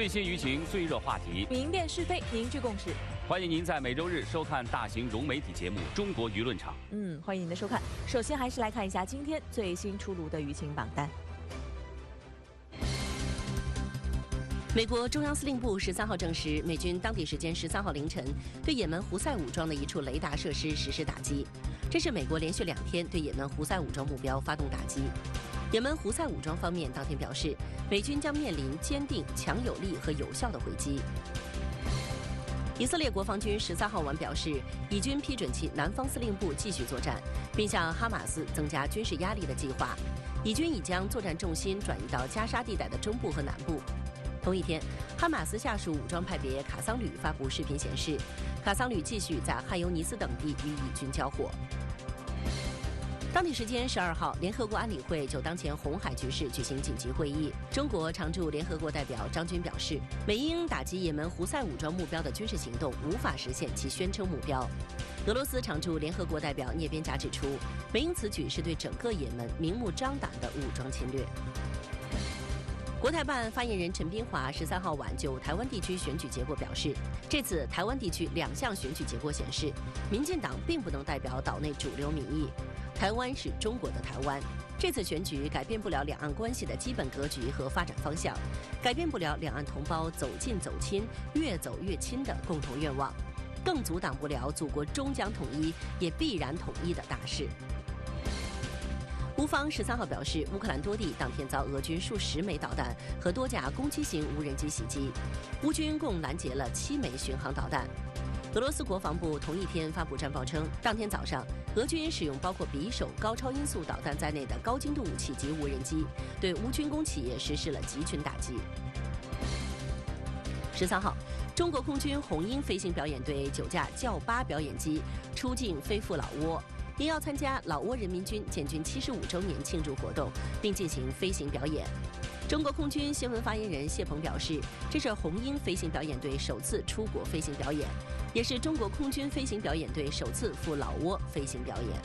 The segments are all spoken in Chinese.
最新舆情、最热话题，明辨是非，凝聚共识。欢迎您在每周日收看大型融媒体节目《中国舆论场》。嗯，欢迎您的收看。首先，还是来看一下今天最新出炉的舆情榜单。美国中央司令部十三号证实，美军当地时间十三号凌晨对也门胡塞武装的一处雷达设施实施打击，这是美国连续两天对也门胡塞武装目标发动打击。也门胡塞武装方面当天表示，美军将面临坚定、强有力和有效的回击。以色列国防军十三号晚表示，以军批准其南方司令部继续作战，并向哈马斯增加军事压力的计划。以军已将作战重心转移到加沙地带的中部和南部。同一天，哈马斯下属武装派别卡桑旅发布视频显示，卡桑旅继续在汉尤尼斯等地与以军交火。当地时间十二号，联合国安理会就当前红海局势举行紧急会议。中国常驻联合国代表张军表示，美英打击也门胡塞武装目标的军事行动无法实现其宣称目标。俄罗斯常驻联合国代表聂边甲指出，美英此举是对整个也门明目张胆的武装侵略。国台办发言人陈斌华十三号晚就台湾地区选举结果表示，这次台湾地区两项选举结果显示，民进党并不能代表岛内主流民意。台湾是中国的台湾，这次选举改变不了两岸关系的基本格局和发展方向，改变不了两岸同胞走近走亲、越走越亲的共同愿望，更阻挡不了祖国终将统一也必然统一的大势。乌方十三号表示，乌克兰多地当天遭俄军数十枚导弹和多架攻击型无人机袭击，乌军共拦截了七枚巡航导弹。俄罗斯国防部同一天发布战报称，当天早上，俄军使用包括匕首高超音速导弹在内的高精度武器及无人机，对乌军工企业实施了集群打击。十三号，中国空军红鹰飞行表演队九架教八表演机出境飞赴老挝，应邀参加老挝人民军建军七十五周年庆祝活动，并进行飞行表演。中国空军新闻发言人谢鹏表示，这是红鹰飞行表演队首次出国飞行表演，也是中国空军飞行表演队首次赴老挝飞行表演。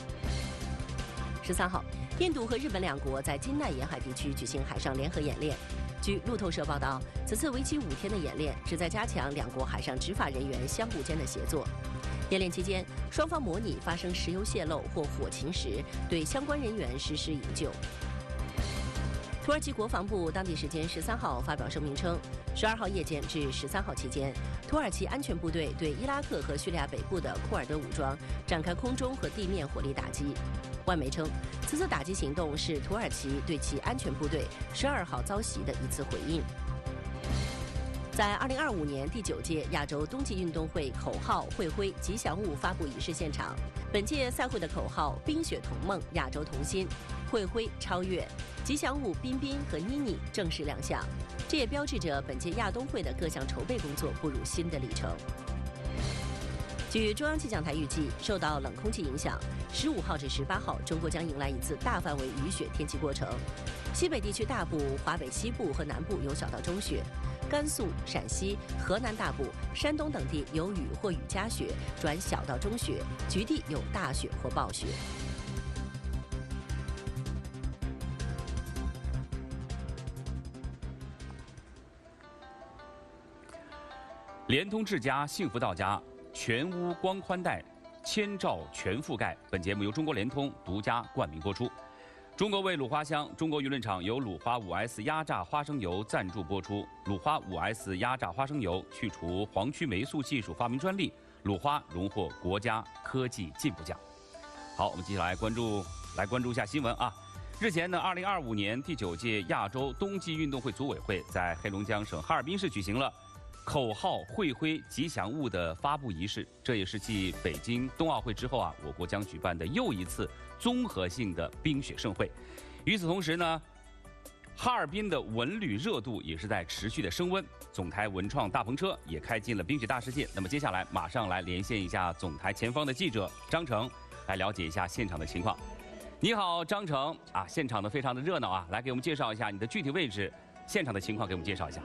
十三号，印度和日本两国在金奈沿海地区举行海上联合演练。据路透社报道，此次为期五天的演练旨在加强两国海上执法人员相互间的协作。演练期间，双方模拟发生石油泄漏或火情时，对相关人员实施营救。土耳其国防部当地时间十三号发表声明称，十二号夜间至十三号期间，土耳其安全部队对伊拉克和叙利亚北部的库尔德武装展开空中和地面火力打击。外媒称，此次打击行动是土耳其对其安全部队十二号遭袭的一次回应。在二零二五年第九届亚洲冬季运动会口号会徽吉祥物发布仪式现场，本届赛会的口号“冰雪同梦，亚洲同心”，会徽超越。吉祥物彬彬和妮妮正式亮相，这也标志着本届亚冬会的各项筹备工作步入新的里程。据中央气象台预计，受到冷空气影响，十五号至十八号，中国将迎来一次大范围雨雪天气过程。西北地区大部、华北西部和南部有小到中雪；甘肃、陕西、河南大部、山东等地有雨或雨夹雪转小到中雪，局地有大雪或暴雪。联通智家幸福到家，全屋光宽带，千兆全覆盖。本节目由中国联通独家冠名播出。中国味鲁花香，中国舆论场由鲁花五 S 压榨花生油赞助播出。鲁花五 S 压榨花生油去除黄曲霉素技术发明专利，鲁花荣获国家科技进步奖。好，我们接下来关注来关注一下新闻啊。日前呢，二零二五年第九届亚洲冬季运动会组委会在黑龙江省哈尔滨市举行了。口号会徽吉祥物的发布仪式，这也是继北京冬奥会之后啊，我国将举办的又一次综合性的冰雪盛会。与此同时呢，哈尔滨的文旅热度也是在持续的升温。总台文创大篷车也开进了冰雪大世界。那么接下来马上来连线一下总台前方的记者张成，来了解一下现场的情况。你好，张成啊，现场呢非常的热闹啊，来给我们介绍一下你的具体位置，现场的情况给我们介绍一下。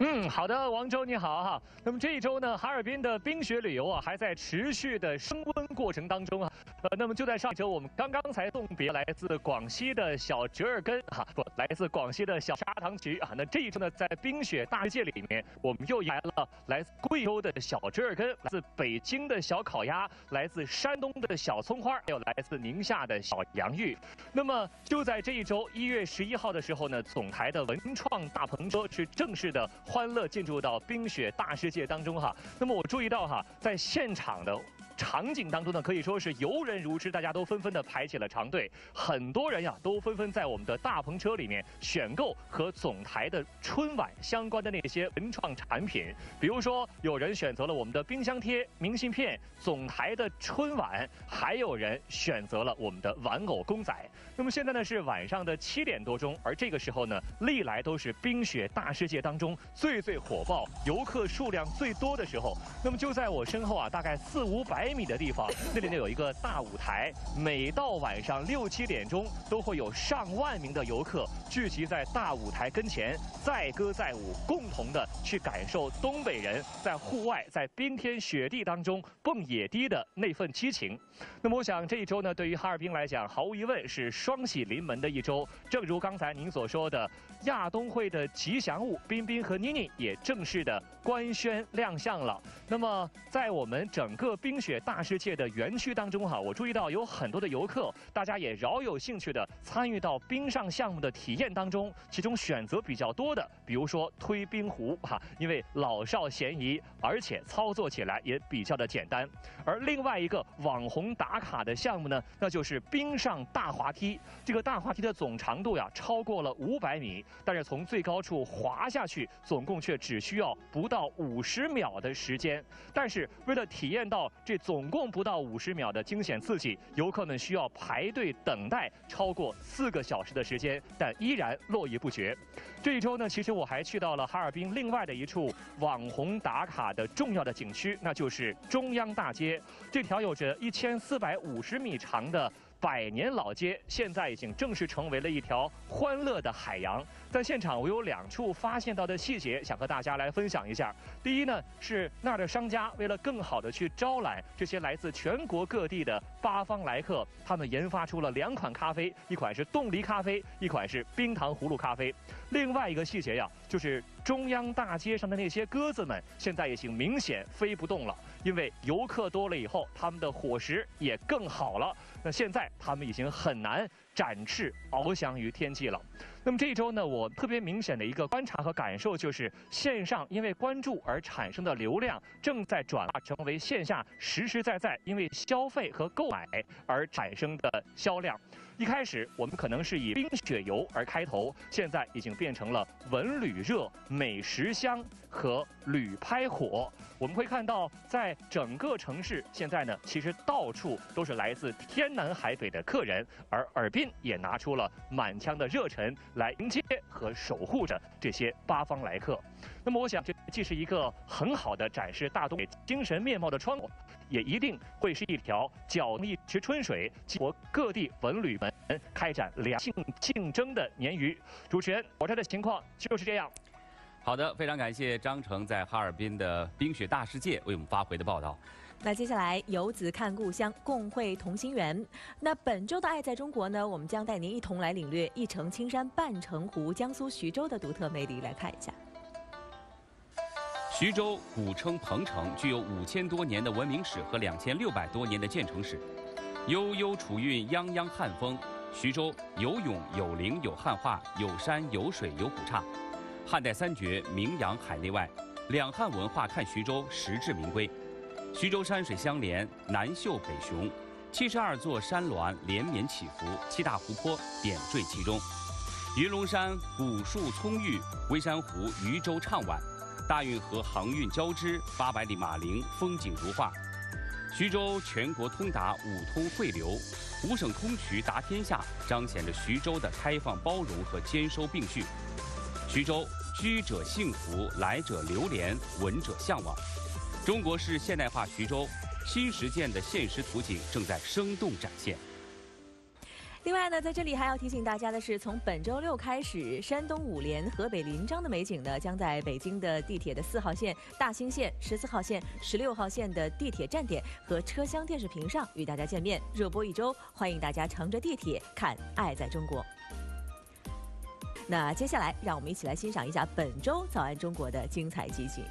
嗯，好的，王周你好哈。那么这一周呢，哈尔滨的冰雪旅游啊，还在持续的升温过程当中啊。呃，那么就在上周，我们刚刚才送别来自广西的小折耳根哈，不，来自广西的小砂糖橘啊。那这一周呢，在冰雪大世界里面，我们又来了来自贵州的小折耳根，来自北京的小烤鸭，来自山东的小葱花，还有来自宁夏的小洋芋。那么就在这一周一月十一号的时候呢，总台的文创大篷车是正式的。欢乐进入到冰雪大世界当中哈，那么我注意到哈，在现场的。场景当中呢，可以说是游人如织，大家都纷纷的排起了长队，很多人呀都纷纷在我们的大篷车里面选购和总台的春晚相关的那些文创产品，比如说有人选择了我们的冰箱贴、明信片、总台的春晚，还有人选择了我们的玩偶公仔。那么现在呢是晚上的七点多钟，而这个时候呢，历来都是冰雪大世界当中最最火爆、游客数量最多的时候。那么就在我身后啊，大概四五百。百米的地方，那里呢有一个大舞台，每到晚上六七点钟，都会有上万名的游客聚集在大舞台跟前，载歌载舞，共同的去感受东北人在户外在冰天雪地当中蹦野迪的那份激情。那么我想这一周呢，对于哈尔滨来讲，毫无疑问是双喜临门的一周。正如刚才您所说的，亚冬会的吉祥物冰冰和妮妮也正式的官宣亮相了。那么在我们整个冰雪大世界的园区当中哈，我注意到有很多的游客，大家也饶有兴趣的参与到冰上项目的体验当中。其中选择比较多的，比如说推冰壶哈，因为老少咸宜，而且操作起来也比较的简单。而另外一个网红打卡的项目呢，那就是冰上大滑梯。这个大滑梯的总长度呀，超过了五百米，但是从最高处滑下去，总共却只需要不到五十秒的时间。但是为了体验到这总共不到五十秒的惊险刺激，游客们需要排队等待超过四个小时的时间，但依然络绎不绝。这一周呢，其实我还去到了哈尔滨另外的一处网红打卡的重要的景区，那就是中央大街。这条有着一千四百五十米长的。百年老街现在已经正式成为了一条欢乐的海洋。在现场，我有两处发现到的细节，想和大家来分享一下。第一呢，是那儿的商家为了更好的去招揽这些来自全国各地的八方来客，他们研发出了两款咖啡，一款是冻梨咖啡，一款是冰糖葫芦咖啡。另外一个细节呀，就是中央大街上的那些鸽子们，现在已经明显飞不动了。因为游客多了以后，他们的伙食也更好了。那现在他们已经很难展翅翱翔于天际了。那么这一周呢，我特别明显的一个观察和感受就是，线上因为关注而产生的流量，正在转化成为线下实实在在因为消费和购买而产生的销量。一开始我们可能是以冰雪游而开头，现在已经变成了文旅热、美食香和旅拍火。我们会看到，在整个城市现在呢，其实到处都是来自天南海北的客人，而尔滨也拿出了满腔的热忱来迎接和守护着这些八方来客。那么，我想这既是一个很好的展示大东北精神面貌的窗口。也一定会是一条搅一池春水，激活各地文旅们开展良性竞争的鲶鱼。主持人，我这的情况就是这样。好的，非常感谢张成在哈尔滨的冰雪大世界为我们发回的报道。那接下来游子看故乡，共绘同心圆。那本周的爱在中国呢，我们将带您一同来领略一城青山半城湖，江苏徐州的独特魅力，来看一下。徐州古称彭城，具有五千多年的文明史和两千六百多年的建城史。悠悠楚韵，泱泱汉风。徐州有勇有灵有汉画有山有水有古刹。汉代三绝名扬海内外，两汉文化看徐州实至名归。徐州山水相连，南秀北雄，七十二座山峦连绵起伏，七大湖泊点缀其中。云龙山古树葱郁，微山湖渔舟唱晚。大运河航运交织，八百里马陵风景如画。徐州全国通达，五通汇流，五省通衢达天下，彰显着徐州的开放包容和兼收并蓄。徐州居者幸福，来者流连，闻者向往。中国式现代化徐州新实践的现实图景正在生动展现。另外呢，在这里还要提醒大家的是，从本周六开始，山东五连、河北临漳的美景呢，将在北京的地铁的四号线、大兴线、十四号线、十六号线的地铁站点和车厢电视屏上与大家见面。热播一周，欢迎大家乘着地铁看《爱在中国》。那接下来，让我们一起来欣赏一下本周《早安中国》的精彩集锦。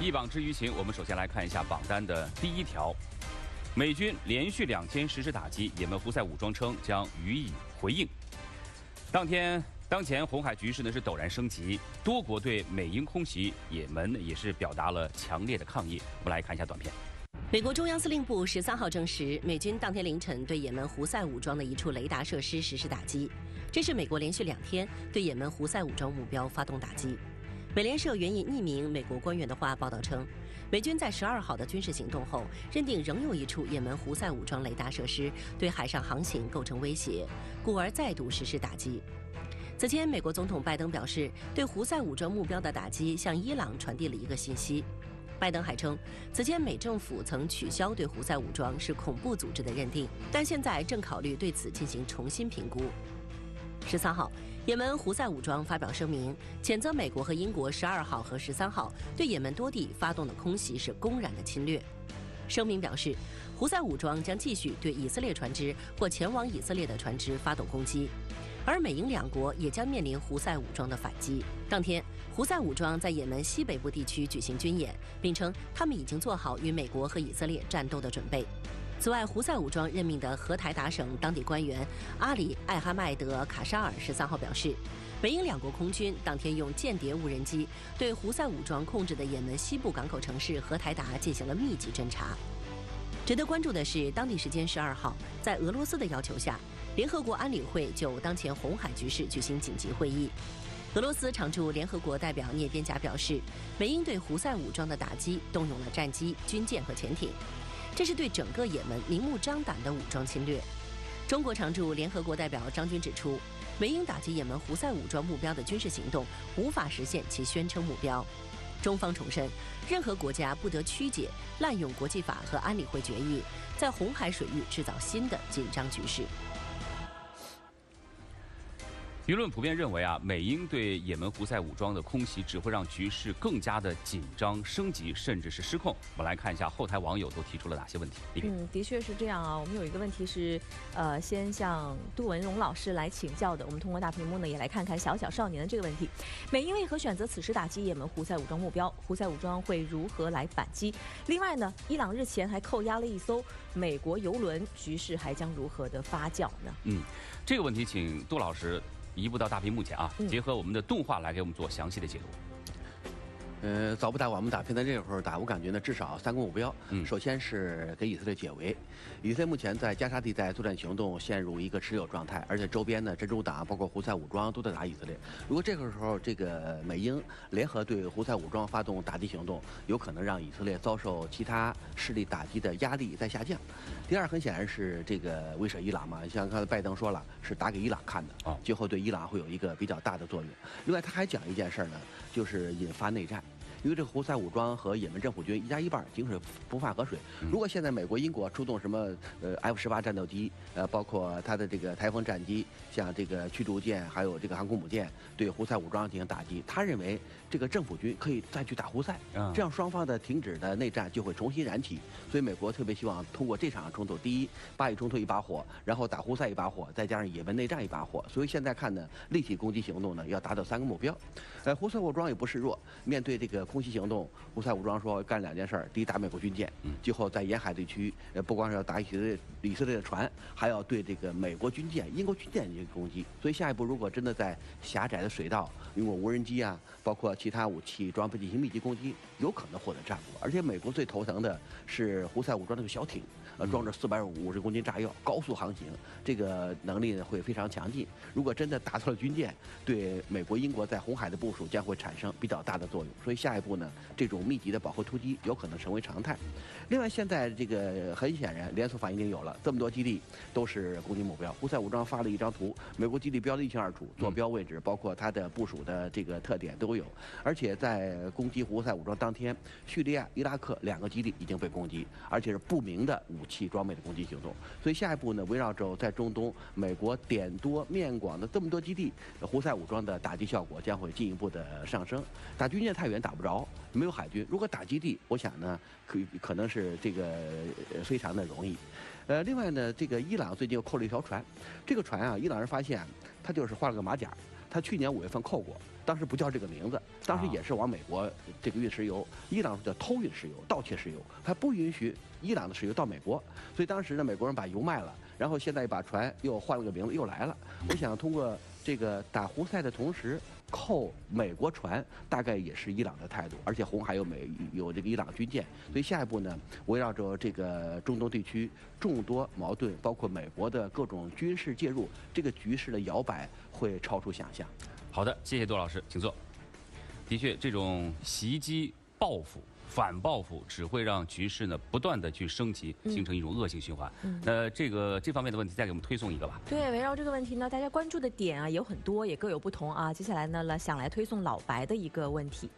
一榜之舆情，我们首先来看一下榜单的第一条：美军连续两天实施打击，也门胡塞武装称将予以回应。当天，当前红海局势呢是陡然升级，多国对美英空袭也门也是表达了强烈的抗议。我们来看一下短片。美国中央司令部十三号证实，美军当天凌晨对也门胡塞武装的一处雷达设施实施打击，这是美国连续两天对也门胡塞武装目标发动打击。美联社援引匿名美国官员的话报道称，美军在十二号的军事行动后，认定仍有一处也门胡塞武装雷达设施对海上航行构成威胁，故而再度实施打击。此前，美国总统拜登表示，对胡塞武装目标的打击向伊朗传递了一个信息。拜登还称，此前美政府曾取消对胡塞武装是恐怖组织的认定，但现在正考虑对此进行重新评估。十三号。也门胡塞武装发表声明，谴责美国和英国十二号和十三号对也门多地发动的空袭是公然的侵略。声明表示，胡塞武装将继续对以色列船只或前往以色列的船只发动攻击，而美英两国也将面临胡塞武装的反击。当天，胡塞武装在也门西北部地区举行军演，并称他们已经做好与美国和以色列战斗的准备。此外，胡塞武装任命的荷台达省当地官员阿里艾哈迈德卡沙尔十三号表示，美英两国空军当天用间谍无人机对胡塞武装控制的也门西部港口城市荷台达进行了密集侦查。值得关注的是，当地时间十二号，在俄罗斯的要求下，联合国安理会就当前红海局势举行紧急会议。俄罗斯常驻联合国代表聂边贾表示，美英对胡塞武装的打击动用了战机、军舰和潜艇。这是对整个也门明目张胆的武装侵略。中国常驻联合国代表张军指出，美英打击也门胡塞武装目标的军事行动无法实现其宣称目标。中方重申，任何国家不得曲解、滥用国际法和安理会决议，在红海水域制造新的紧张局势。舆论普遍认为啊，美英对也门胡塞武装的空袭只会让局势更加的紧张升级，甚至是失控。我们来看一下后台网友都提出了哪些问题。嗯，的确是这样啊。我们有一个问题是，呃，先向杜文荣老师来请教的。我们通过大屏幕呢，也来看看小小少年的这个问题：美英为何选择此时打击也门胡塞武装目标？胡塞武装会如何来反击？另外呢，伊朗日前还扣押了一艘美国游轮，局势还将如何的发酵呢？嗯，这个问题请杜老师。移步到大屏幕前啊，结合我们的动画来给我们做详细的解读。呃，早不打晚不打，偏在这会儿打，我感觉呢，至少三个目标。嗯，首先是给以色列解围。以色列目前在加沙地带作战行动陷入一个持久状态，而且周边的珍珠党包括胡塞武装都在打以色列。如果这个时候这个美英联合对胡塞武装发动打击行动，有可能让以色列遭受其他势力打击的压力在下降。第二，很显然是这个威慑伊朗嘛，像刚才拜登说了，是打给伊朗看的，啊，今后对伊朗会有一个比较大的作用。另外，他还讲一件事呢，就是引发内战。因为这个胡塞武装和也门政府军一加一半，井水不犯河水。如果现在美国、英国出动什么呃 F 十八战斗机，呃，包括它的这个台风战机，像这个驱逐舰，还有这个航空母舰，对胡塞武装进行打击，他认为这个政府军可以再去打胡塞，这样双方的停止的内战就会重新燃起。所以美国特别希望通过这场冲突，第一，巴以冲突一把火，然后打胡塞一把火，再加上也门内战一把火。所以现在看呢，立体攻击行动呢要达到三个目标。呃，胡塞武装也不示弱，面对这个空袭行动，胡塞武装说干两件事儿：第一，打美国军舰；最后在沿海地区，呃，不光是要打以色列以色列的船，还要对这个美国军舰、英国军舰进行攻击。所以下一步如果真的在狭窄的水道用无人机啊，包括其他武器装备进行密集攻击，有可能获得战果。而且美国最头疼的是胡塞武装那个小艇。呃，装着四百五十公斤炸药，高速航行，这个能力呢会非常强劲。如果真的打到了军舰，对美国、英国在红海的部署将会产生比较大的作用。所以下一步呢，这种密集的饱和突击有可能成为常态。另外，现在这个很显然连锁反应已经有了，这么多基地都是攻击目标。胡塞武装发了一张图，美国基地标的一清二楚，坐标位置包括它的部署的这个特点都有。而且在攻击胡塞武装当天，叙利亚、伊拉克两个基地已经被攻击，而且是不明的武。器装备的攻击行动，所以下一步呢，围绕着在中东美国点多面广的这么多基地，胡塞武装的打击效果将会进一步的上升。打军舰太远打不着，没有海军。如果打基地，我想呢，可可能是这个非常的容易。呃，另外呢，这个伊朗最近又扣了一条船，这个船啊，伊朗人发现他就是画了个马甲，他去年五月份扣过。当时不叫这个名字，当时也是往美国这个运石油。伊朗叫偷运石油、盗窃石油，还不允许伊朗的石油到美国。所以当时呢，美国人把油卖了，然后现在把船又换了个名字，又来了。我想通过这个打胡塞的同时扣美国船，大概也是伊朗的态度。而且红海有美有这个伊朗军舰，所以下一步呢，围绕着这个中东地区众多矛盾，包括美国的各种军事介入，这个局势的摇摆会超出想象。好的，谢谢杜老师，请坐。的确，这种袭击、报复、反报复，只会让局势呢不断的去升级，形成一种恶性循环。那这个这方面的问题，再给我们推送一个吧。对，围绕这个问题呢，大家关注的点啊有很多，也各有不同啊。接下来呢，来想来推送老白的一个问题。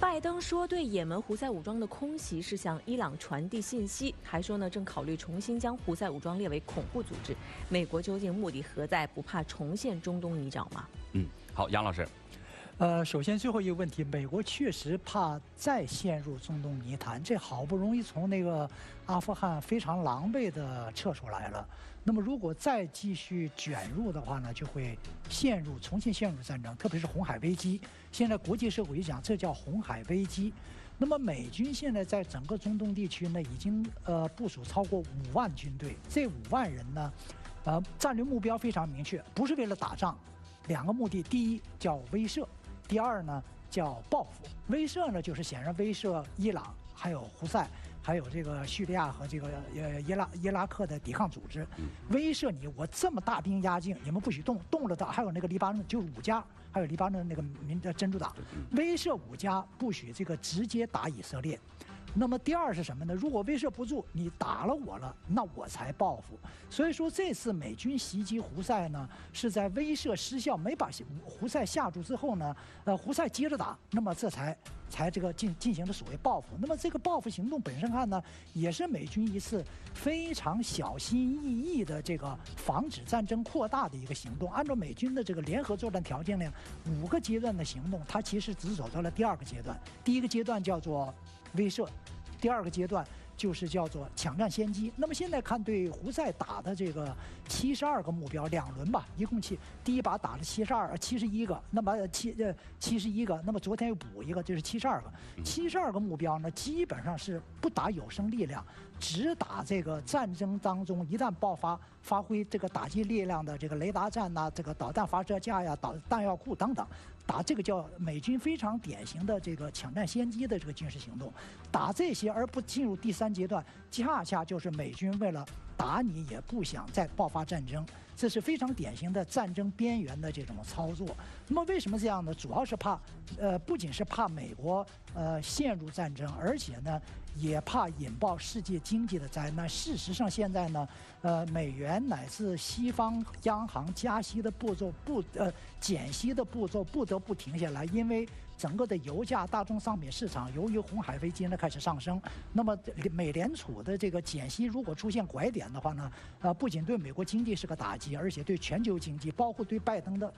拜登说，对也门胡塞武装的空袭是向伊朗传递信息，还说呢，正考虑重新将胡塞武装列为恐怖组织。美国究竟目的何在？不怕重现中东泥沼吗？嗯，好，杨老师。呃，首先最后一个问题，美国确实怕再陷入中东泥潭，这好不容易从那个阿富汗非常狼狈的撤出来了。那么，如果再继续卷入的话呢，就会陷入重新陷入战争，特别是红海危机。现在国际社会讲，这叫红海危机。那么，美军现在在整个中东地区呢，已经呃部署超过五万军队。这五万人呢，呃，战略目标非常明确，不是为了打仗，两个目的：第一叫威慑，第二呢叫报复。威慑呢，就是显然威慑伊朗还有胡塞。还有这个叙利亚和这个呃伊拉伊拉克的抵抗组织，威慑你，我这么大兵压境，你们不许动，动了的还有那个黎巴嫩，就是五家，还有黎巴嫩那个民的真主党，威慑五家不许这个直接打以色列。那么第二是什么呢？如果威慑不住，你打了我了，那我才报复。所以说这次美军袭击胡塞呢，是在威慑失效，没把胡塞吓住之后呢，呃，胡塞接着打，那么这才才这个进进行的所谓报复。那么这个报复行动本身看呢，也是美军一次非常小心翼翼的这个防止战争扩大的一个行动。按照美军的这个联合作战条件呢，五个阶段的行动，它其实只走到了第二个阶段。第一个阶段叫做。威慑，第二个阶段就是叫做抢占先机。那么现在看对胡塞打的这个七十二个目标，两轮吧，一共七，第一把打了七十二七十一个，那么七呃七十一个，那么昨天又补一个，就是七十二个，七十二个目标呢，基本上是不打有生力量，只打这个战争当中一旦爆发发挥这个打击力量的这个雷达站呐，这个导弹发射架呀，导弹药库等等。打这个叫美军非常典型的这个抢占先机的这个军事行动，打这些而不进入第三阶段，恰恰就是美军为了打你也不想再爆发战争，这是非常典型的战争边缘的这种操作。那么为什么这样呢？主要是怕，呃，不仅是怕美国呃陷入战争，而且呢。也怕引爆世界经济的灾难。事实上，现在呢，呃，美元乃至西方央行加息的步骤不呃减息的步骤不得不停下来，因为整个的油价、大宗商品市场由于红海危机呢开始上升。那么美联储的这个减息如果出现拐点的话呢，呃，不仅对美国经济是个打击，而且对全球经济，包括对拜登的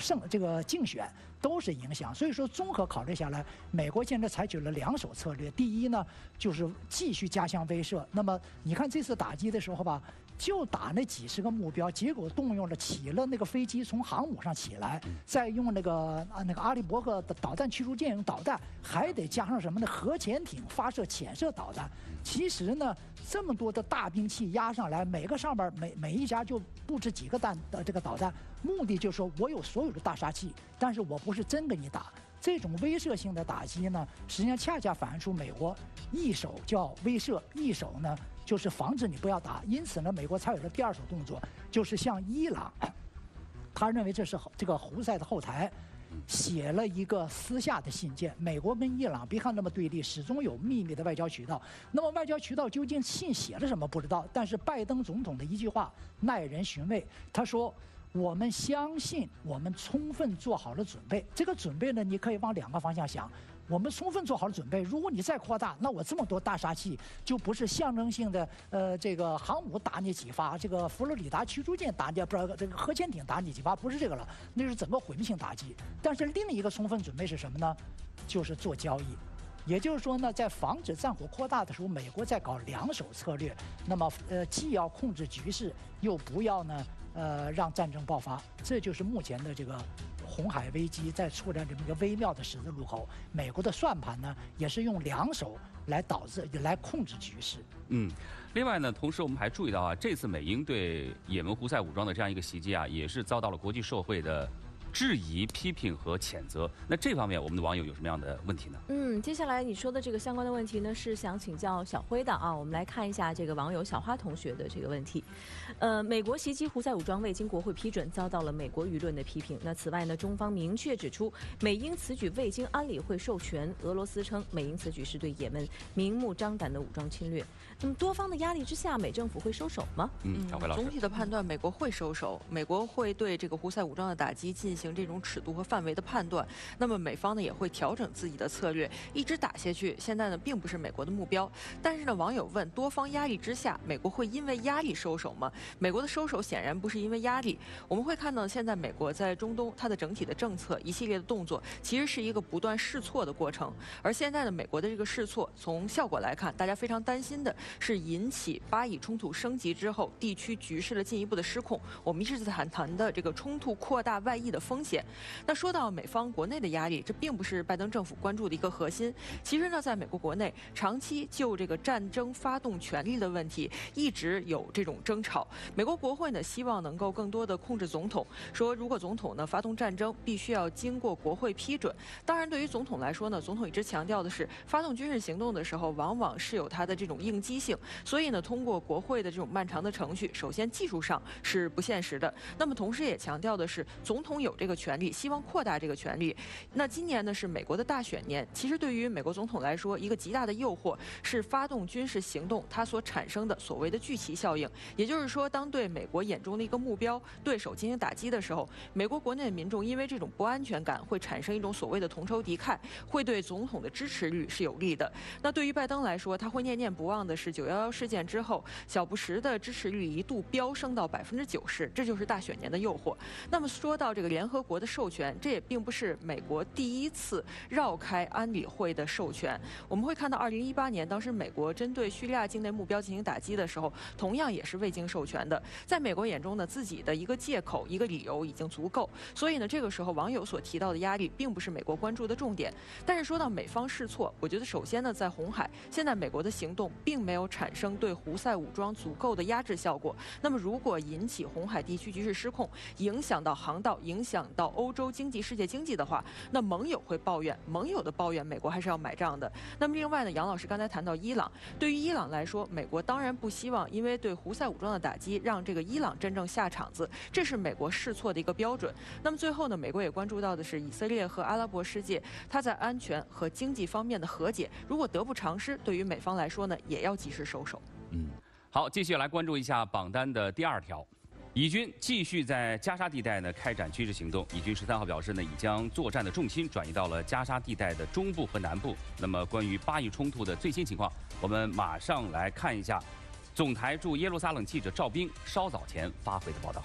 胜这个竞选都是影响。所以说，综合考虑下来，美国现在采取了两手策略。第一呢，就是继续加强威慑。那么你看这次打击的时候吧。就打那几十个目标，结果动用了起了那个飞机从航母上起来，再用那个啊那个阿利伯克的导弹驱逐舰用导弹，还得加上什么呢？核潜艇发射潜射导弹。其实呢，这么多的大兵器压上来，每个上边每每一家就布置几个弹的这个导弹，目的就是说我有所有的大杀器，但是我不是真跟你打。这种威慑性的打击呢，实际上恰恰反映出美国一手叫威慑，一手呢。就是防止你不要打，因此呢，美国才有了第二手动作，就是向伊朗，他认为这是这个胡塞的后台，写了一个私下的信件。美国跟伊朗别看那么对立，始终有秘密的外交渠道。那么外交渠道究竟信写了什么不知道，但是拜登总统的一句话耐人寻味，他说：“我们相信我们充分做好了准备。”这个准备呢，你可以往两个方向想。我们充分做好了准备。如果你再扩大，那我这么多大杀器就不是象征性的，呃，这个航母打你几发，这个佛罗里达驱逐舰打你，不知道这个核潜艇打你几发，不是这个了，那是整个毁灭性打击。但是另一个充分准备是什么呢？就是做交易。也就是说呢，在防止战火扩大的时候，美国在搞两手策略。那么，呃，既要控制局势，又不要呢，呃，让战争爆发。这就是目前的这个。红海危机在处在这么一个微妙的十字路口，美国的算盘呢，也是用两手来导致、来控制局势。嗯，另外呢，同时我们还注意到啊，这次美英对也门胡塞武装的这样一个袭击啊，也是遭到了国际社会的。质疑、批评和谴责，那这方面我们的网友有什么样的问题呢？嗯，接下来你说的这个相关的问题呢，是想请教小辉的啊。我们来看一下这个网友小花同学的这个问题。呃，美国袭击胡塞武装未经国会批准，遭到了美国舆论的批评。那此外呢，中方明确指出，美英此举未经安理会授权。俄罗斯称，美英此举是对也门明目张胆的武装侵略。那么多方的压力之下，美政府会收手吗？嗯，张辉老师，总体的判断，美国会收手。美国会对这个胡塞武装的打击进行这种尺度和范围的判断。那么美方呢也会调整自己的策略，一直打下去。现在呢并不是美国的目标。但是呢，网友问，多方压力之下，美国会因为压力收手吗？美国的收手显然不是因为压力。我们会看到，现在美国在中东它的整体的政策一系列的动作，其实是一个不断试错的过程。而现在的美国的这个试错，从效果来看，大家非常担心的。是引起巴以冲突升级之后地区局势的进一步的失控。我们一直在谈的这个冲突扩大外溢的风险。那说到美方国内的压力，这并不是拜登政府关注的一个核心。其实呢，在美国国内，长期就这个战争发动权力的问题一直有这种争吵。美国国会呢，希望能够更多的控制总统，说如果总统呢发动战争，必须要经过国会批准。当然，对于总统来说呢，总统一直强调的是，发动军事行动的时候，往往是有他的这种应激。性，所以呢，通过国会的这种漫长的程序，首先技术上是不现实的。那么同时也强调的是，总统有这个权利，希望扩大这个权利。那今年呢是美国的大选年，其实对于美国总统来说，一个极大的诱惑是发动军事行动，它所产生的所谓的聚集效应。也就是说，当对美国眼中的一个目标对手进行打击的时候，美国国内的民众因为这种不安全感，会产生一种所谓的同仇敌忾，会对总统的支持率是有利的。那对于拜登来说，他会念念不忘的是。九幺幺事件之后，小布什的支持率一度飙升到百分之九十，这就是大选年的诱惑。那么说到这个联合国的授权，这也并不是美国第一次绕开安理会的授权。我们会看到，二零一八年当时美国针对叙利亚境内目标进行打击的时候，同样也是未经授权的。在美国眼中呢，自己的一个借口、一个理由已经足够。所以呢，这个时候网友所提到的压力，并不是美国关注的重点。但是说到美方试错，我觉得首先呢，在红海，现在美国的行动并没有。产生对胡塞武装足够的压制效果。那么，如果引起红海地区局势失控，影响到航道，影响到欧洲经济、世界经济的话，那盟友会抱怨，盟友的抱怨，美国还是要买账的。那么，另外呢，杨老师刚才谈到伊朗，对于伊朗来说，美国当然不希望因为对胡塞武装的打击，让这个伊朗真正下场子，这是美国试错的一个标准。那么最后呢，美国也关注到的是以色列和阿拉伯世界，它在安全和经济方面的和解，如果得不偿失，对于美方来说呢，也要及及时。收手。嗯，好，继续来关注一下榜单的第二条。以军继续在加沙地带呢开展军事行动。以军十三号表示呢，已将作战的重心转移到了加沙地带的中部和南部。那么，关于巴以冲突的最新情况，我们马上来看一下总台驻耶路撒冷记者赵兵稍早前发回的报道。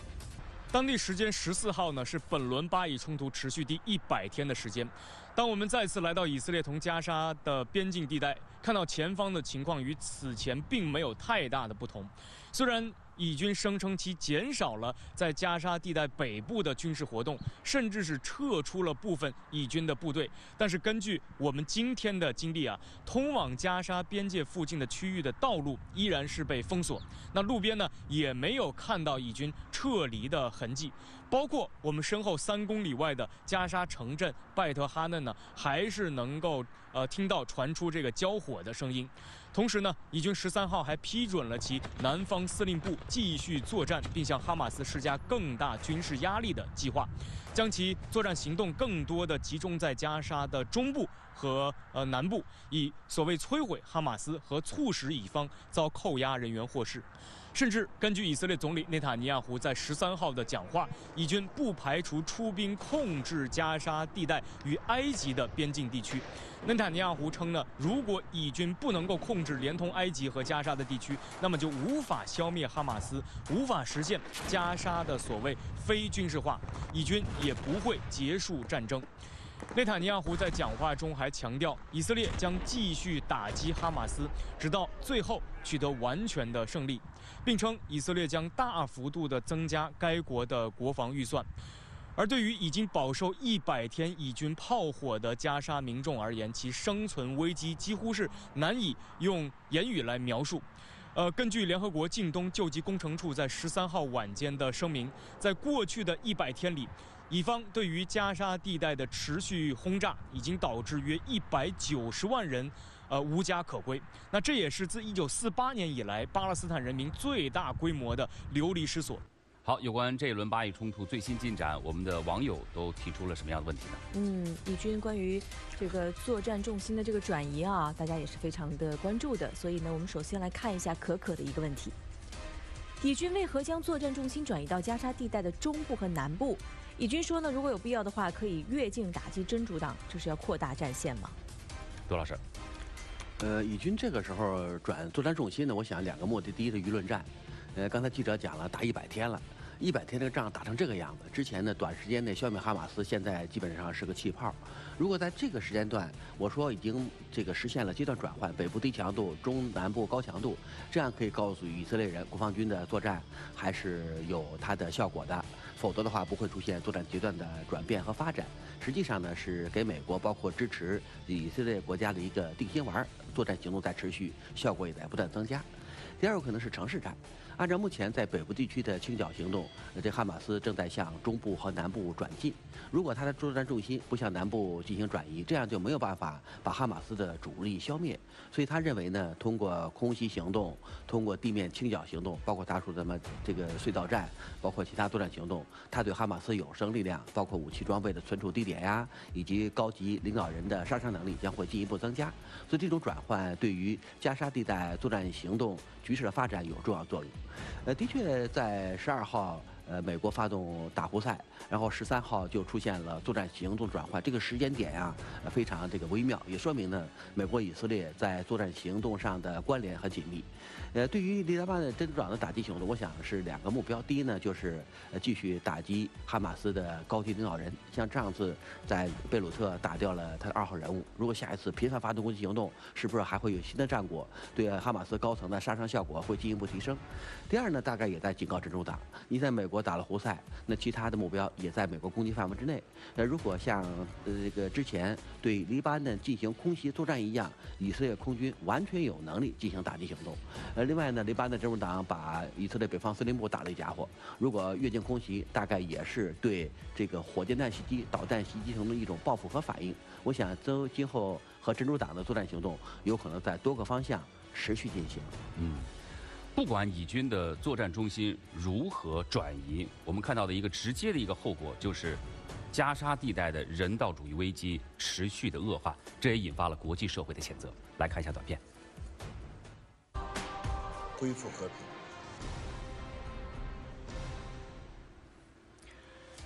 当地时间十四号呢，是本轮巴以冲突持续第一百天的时间。当我们再次来到以色列同加沙的边境地带，看到前方的情况与此前并没有太大的不同。虽然以军声称其减少了在加沙地带北部的军事活动，甚至是撤出了部分以军的部队。但是根据我们今天的经历啊，通往加沙边界附近的区域的道路依然是被封锁。那路边呢也没有看到以军撤离的痕迹，包括我们身后三公里外的加沙城镇拜特哈嫩呢，还是能够呃听到传出这个交火的声音。同时呢，以军十三号还批准了其南方司令部继续作战，并向哈马斯施加更大军事压力的计划，将其作战行动更多的集中在加沙的中部和呃南部，以所谓摧毁哈马斯和促使乙方遭扣押人员获释。甚至根据以色列总理内塔尼亚胡在十三号的讲话，以军不排除出兵控制加沙地带与埃及的边境地区。内塔尼亚胡称呢，如果以军不能够控制连通埃及和加沙的地区，那么就无法消灭哈马斯，无法实现加沙的所谓非军事化，以军也不会结束战争。内塔尼亚胡在讲话中还强调，以色列将继续打击哈马斯，直到最后取得完全的胜利，并称以色列将大幅度地增加该国的国防预算。而对于已经饱受一百天以军炮火的加沙民众而言，其生存危机几乎是难以用言语来描述。呃，根据联合国近东救济工程处在十三号晚间的声明，在过去的一百天里。以方对于加沙地带的持续轰炸，已经导致约一百九十万人，呃无家可归。那这也是自一九四八年以来巴勒斯坦人民最大规模的流离失所。好，有关这一轮巴以冲突最新进展，我们的网友都提出了什么样的问题呢？嗯，以军关于这个作战重心的这个转移啊，大家也是非常的关注的。所以呢，我们首先来看一下可可的一个问题：以军为何将作战重心转移到加沙地带的中部和南部？以军说呢，如果有必要的话，可以越境打击真主党，这是要扩大战线吗？杜老师，呃，以军这个时候转作战重心呢，我想两个目的，第一是舆论战，呃，刚才记者讲了，打一百天了。一百天这个仗打成这个样子，之前呢短时间内消灭哈马斯，现在基本上是个气泡。如果在这个时间段，我说已经这个实现了阶段转换，北部低强度，中南部高强度，这样可以告诉以色列人，国防军的作战还是有它的效果的。否则的话，不会出现作战阶段的转变和发展。实际上呢，是给美国包括支持以色列国家的一个定心丸。作战行动在持续，效果也在不断增加。第二个可能是城市战。按照目前在北部地区的清剿行动，这哈马斯正在向中部和南部转进。如果他的作战重心不向南部进行转移，这样就没有办法把哈马斯的主力消灭。所以他认为呢，通过空袭行动，通过地面清剿行动，包括他说什么这个隧道战，包括其他作战行动，他对哈马斯有生力量，包括武器装备的存储地点呀，以及高级领导人的杀伤能力将会进一步增加。所以这种转换对于加沙地带作战行动局势的发展有重要作用。呃，的确，在十二号。呃，美国发动打胡赛，然后十三号就出现了作战行动转换，这个时间点呀，非常这个微妙，也说明呢，美国以色列在作战行动上的关联和紧密。呃，对于黎巴嫩真主党的打击行动，我想是两个目标。第一呢，就是继续打击哈马斯的高级领导人，像上次在贝鲁特打掉了他的二号人物，如果下一次频繁发动攻击行动，是不是还会有新的战果？对哈马斯高层的杀伤效果会进一步提升。第二呢，大概也在警告真主党，你在美国。打了胡塞，那其他的目标也在美国攻击范围之内。那如果像呃这个之前对黎巴嫩进行空袭作战一样，以色列空军完全有能力进行打击行动。呃，另外呢，黎巴嫩真主党把以色列北方司令部打了一家伙。如果越境空袭，大概也是对这个火箭弹袭击、导弹袭击行动的一种报复和反应。我想，都今后和真主党的作战行动有可能在多个方向持续进行。嗯。不管以军的作战中心如何转移，我们看到的一个直接的一个后果就是，加沙地带的人道主义危机持续的恶化，这也引发了国际社会的谴责。来看一下短片。恢复和平。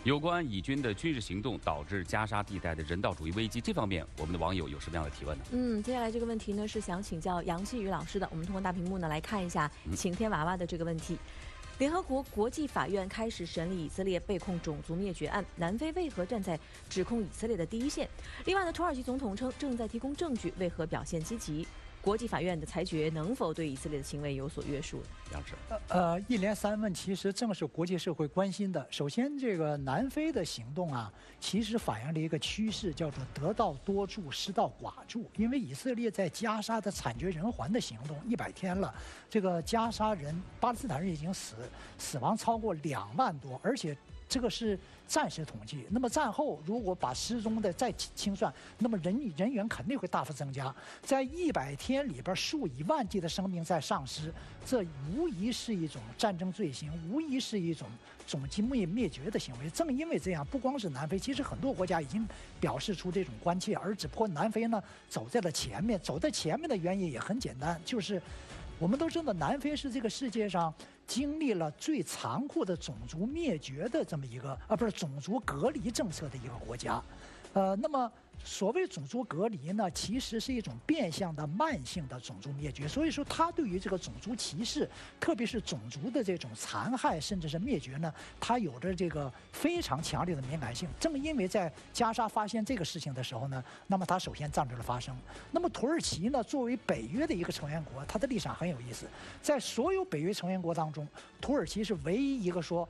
有关以军的军事行动导致加沙地带的人道主义危机，这方面我们的网友有什么样的提问呢？嗯，接下来这个问题呢是想请教杨希宇老师的。我们通过大屏幕呢来看一下晴天娃娃的这个问题。联合国国际法院开始审理以色列被控种族灭绝案，南非为何站在指控以色列的第一线？另外呢，土耳其总统称正在提供证据，为何表现积极？国际法院的裁决能否对以色列的行为有所约束？杨志，呃，一连三问其实正是国际社会关心的。首先，这个南非的行动啊，其实反映了一个趋势，叫做得道多助，失道寡助。因为以色列在加沙的惨绝人寰的行动一百天了，这个加沙人、巴勒斯坦人已经死死亡超过两万多，而且。这个是暂时统计。那么战后如果把失踪的再清算，那么人人员肯定会大幅增加。在一百天里边，数以万计的生命在丧失，这无疑是一种战争罪行，无疑是一种种族灭灭绝的行为。正因为这样，不光是南非，其实很多国家已经表示出这种关切，而只不过南非呢走在了前面。走在前面的原因也很简单，就是我们都知道，南非是这个世界上。经历了最残酷的种族灭绝的这么一个啊，不是种族隔离政策的一个国家，呃，那么。所谓种族隔离呢，其实是一种变相的慢性的种族灭绝。所以说，它对于这个种族歧视，特别是种族的这种残害，甚至是灭绝呢，它有着这个非常强烈的敏感性。正因为在加沙发现这个事情的时候呢，那么它首先站出了发声。那么土耳其呢，作为北约的一个成员国，它的立场很有意思。在所有北约成员国当中，土耳其是唯一一个说。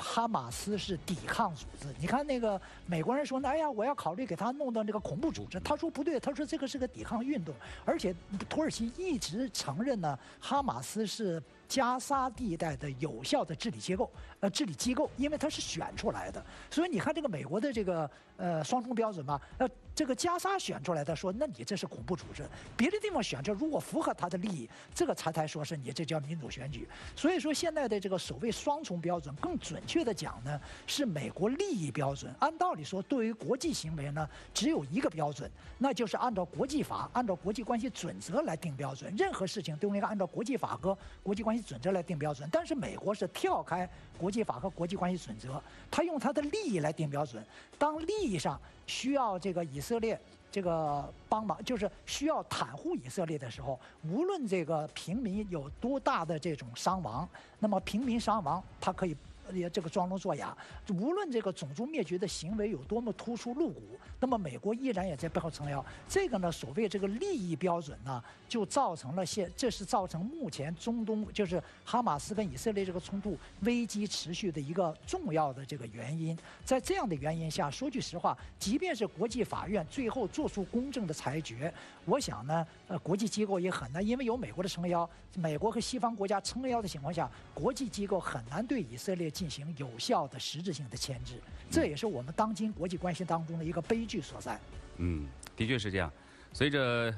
哈马斯是抵抗组织，你看那个美国人说，哎呀，我要考虑给他弄到这个恐怖组织。他说不对，他说这个是个抵抗运动，而且土耳其一直承认呢，哈马斯是加沙地带的有效的治理结构，呃，治理机构，因为他是选出来的。所以你看这个美国的这个呃双重标准嘛，那。这个加沙选出来的说，那你这是恐怖组织；别的地方选出，如果符合他的利益，这个才才说是你这叫民主选举。所以说现在的这个所谓双重标准，更准确的讲呢，是美国利益标准。按道理说，对于国际行为呢，只有一个标准，那就是按照国际法、按照国际关系准则来定标准。任何事情都应该按照国际法和国际关系准则来定标准。但是美国是跳开国际法和国际关系准则，他用他的利益来定标准。当利益上。需要这个以色列这个帮忙，就是需要袒护以色列的时候，无论这个平民有多大的这种伤亡，那么平民伤亡他可以。也这个装聋作哑，无论这个种族灭绝的行为有多么突出露骨，那么美国依然也在背后撑腰。这个呢，所谓这个利益标准呢，就造成了现，这是造成目前中东就是哈马斯跟以色列这个冲突危机持续的一个重要的这个原因。在这样的原因下，说句实话，即便是国际法院最后做出公正的裁决，我想呢，呃，国际机构也很难，因为有美国的撑腰，美国和西方国家撑腰的情况下，国际机构很难对以色列。进行有效的实质性的牵制，这也是我们当今国际关系当中的一个悲剧所在。嗯，的确是这样。随着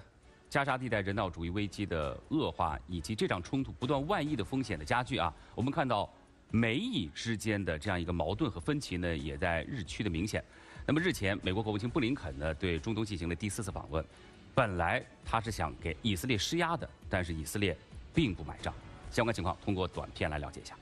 加沙地带人道主义危机的恶化，以及这场冲突不断外溢的风险的加剧啊，我们看到美以之间的这样一个矛盾和分歧呢，也在日趋的明显。那么日前，美国国务卿布林肯呢对中东进行了第四次访问，本来他是想给以色列施压的，但是以色列并不买账。相关情况通过短片来了解一下。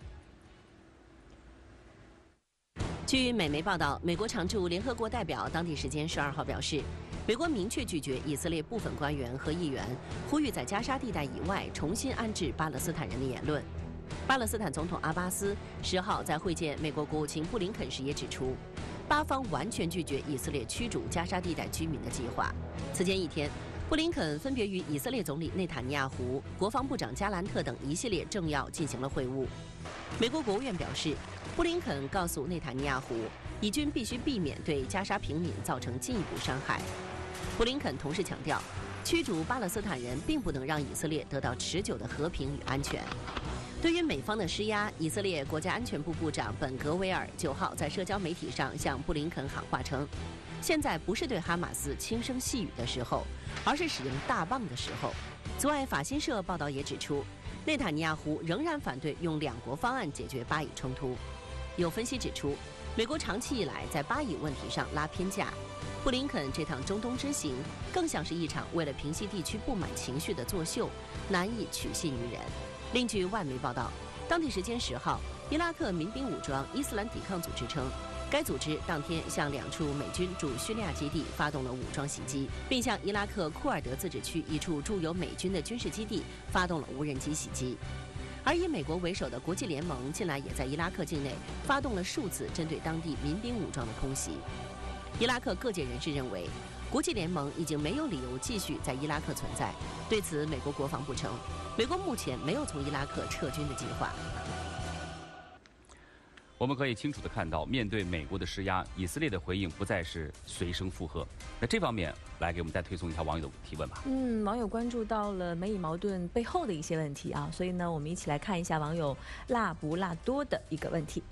据美媒报道，美国常驻联合国代表当地时间十二号表示，美国明确拒绝以色列部分官员和议员呼吁在加沙地带以外重新安置巴勒斯坦人的言论。巴勒斯坦总统阿巴斯十号在会见美国国务卿布林肯时也指出，巴方完全拒绝以色列驱逐加沙地带居民的计划。此前一天，布林肯分别与以色列总理内塔尼亚胡、国防部长加兰特等一系列政要进行了会晤。美国国务院表示。布林肯告诉内塔尼亚胡，以军必须避免对加沙平民造成进一步伤害。布林肯同时强调，驱逐巴勒斯坦人并不能让以色列得到持久的和平与安全。对于美方的施压，以色列国家安全部部长本格维尔九号在社交媒体上向布林肯喊话称：“现在不是对哈马斯轻声细语的时候，而是使用大棒的时候。”此外，法新社报道也指出，内塔尼亚胡仍然反对用两国方案解决巴以冲突。有分析指出，美国长期以来在巴以问题上拉偏架，布林肯这趟中东之行更像是一场为了平息地区不满情绪的作秀，难以取信于人。另据外媒报道，当地时间十号，伊拉克民兵武装伊斯兰抵抗组织称，该组织当天向两处美军驻叙利亚基地发动了武装袭击，并向伊拉克库尔德自治区一处驻有美军的军事基地发动了无人机袭击。而以美国为首的国际联盟近来也在伊拉克境内发动了数次针对当地民兵武装的空袭。伊拉克各界人士认为，国际联盟已经没有理由继续在伊拉克存在。对此，美国国防部称，美国目前没有从伊拉克撤军的计划。我们可以清楚的看到，面对美国的施压，以色列的回应不再是随声附和。那这方面，来给我们再推送一下网友的提问吧。嗯，网友关注到了美以矛盾背后的一些问题啊，所以呢，我们一起来看一下网友辣不辣多的一个问题。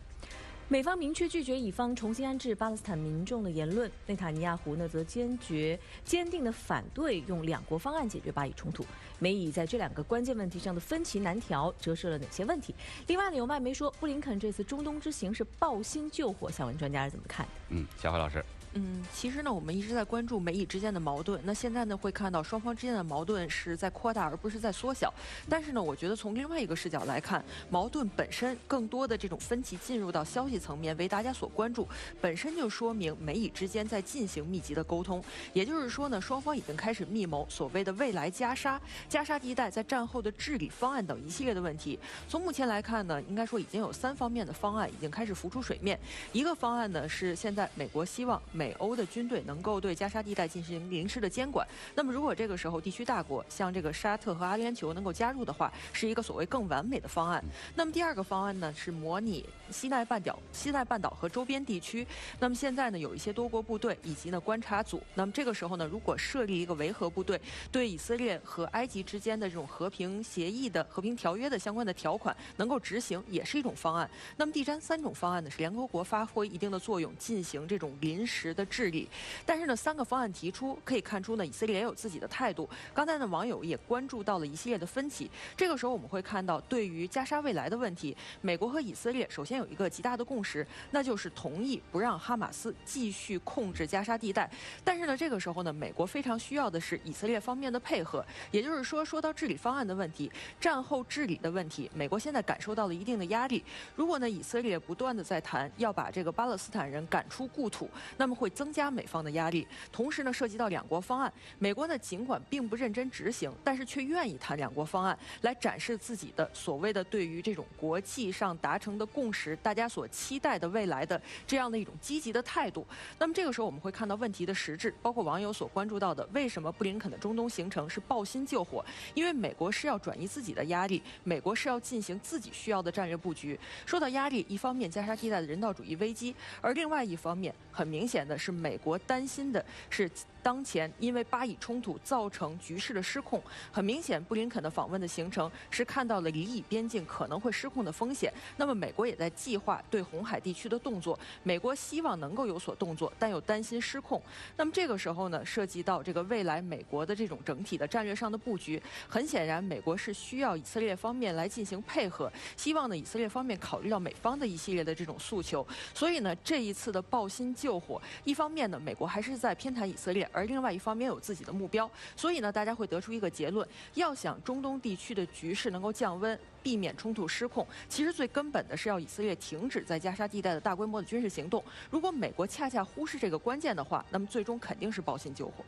美方明确拒绝以方重新安置巴勒斯坦民众的言论，内塔尼亚胡呢则坚决、坚定的反对用两国方案解决巴以冲突。美以在这两个关键问题上的分歧难调，折射了哪些问题？另外呢，有外媒说布林肯这次中东之行是抱薪救火，想问专家是怎么看的？嗯，小辉老师。嗯，其实呢，我们一直在关注美以之间的矛盾。那现在呢，会看到双方之间的矛盾是在扩大，而不是在缩小。但是呢，我觉得从另外一个视角来看，矛盾本身更多的这种分歧进入到消息层面，为大家所关注，本身就说明美以之间在进行密集的沟通。也就是说呢，双方已经开始密谋所谓的未来加沙、加沙地带在战后的治理方案等一系列的问题。从目前来看呢，应该说已经有三方面的方案已经开始浮出水面。一个方案呢是现在美国希望美。美欧的军队能够对加沙地带进行临时的监管。那么，如果这个时候地区大国像这个沙特和阿联酋能够加入的话，是一个所谓更完美的方案。那么，第二个方案呢，是模拟西奈半岛、西奈半岛和周边地区。那么现在呢，有一些多国部队以及呢观察组。那么这个时候呢，如果设立一个维和部队，对以色列和埃及之间的这种和平协议的和平条约的相关的条款能够执行，也是一种方案。那么第三三种方案呢，是联合国发挥一定的作用，进行这种临时。的治理，但是呢，三个方案提出，可以看出呢，以色列也有自己的态度。刚才呢，网友也关注到了一系列的分歧。这个时候，我们会看到，对于加沙未来的问题，美国和以色列首先有一个极大的共识，那就是同意不让哈马斯继续控制加沙地带。但是呢，这个时候呢，美国非常需要的是以色列方面的配合。也就是说，说到治理方案的问题，战后治理的问题，美国现在感受到了一定的压力。如果呢，以色列不断的在谈要把这个巴勒斯坦人赶出故土，那么会。增加美方的压力，同时呢，涉及到两国方案。美国呢，尽管并不认真执行，但是却愿意谈两国方案，来展示自己的所谓的对于这种国际上达成的共识，大家所期待的未来的这样的一种积极的态度。那么这个时候，我们会看到问题的实质，包括网友所关注到的，为什么布林肯的中东行程是抱薪救火？因为美国是要转移自己的压力，美国是要进行自己需要的战略布局。说到压力，一方面加沙地带的人道主义危机，而另外一方面，很明显的。是美国担心的是。当前因为巴以冲突造成局势的失控，很明显，布林肯的访问的行程是看到了离以边境可能会失控的风险。那么，美国也在计划对红海地区的动作。美国希望能够有所动作，但又担心失控。那么这个时候呢，涉及到这个未来美国的这种整体的战略上的布局。很显然，美国是需要以色列方面来进行配合，希望呢以色列方面考虑到美方的一系列的这种诉求。所以呢，这一次的抱薪救火，一方面呢，美国还是在偏袒以色列。而另外一方面有自己的目标，所以呢，大家会得出一个结论：要想中东地区的局势能够降温，避免冲突失控，其实最根本的是要以色列停止在加沙地带的大规模的军事行动。如果美国恰恰忽视这个关键的话，那么最终肯定是抱薪救火。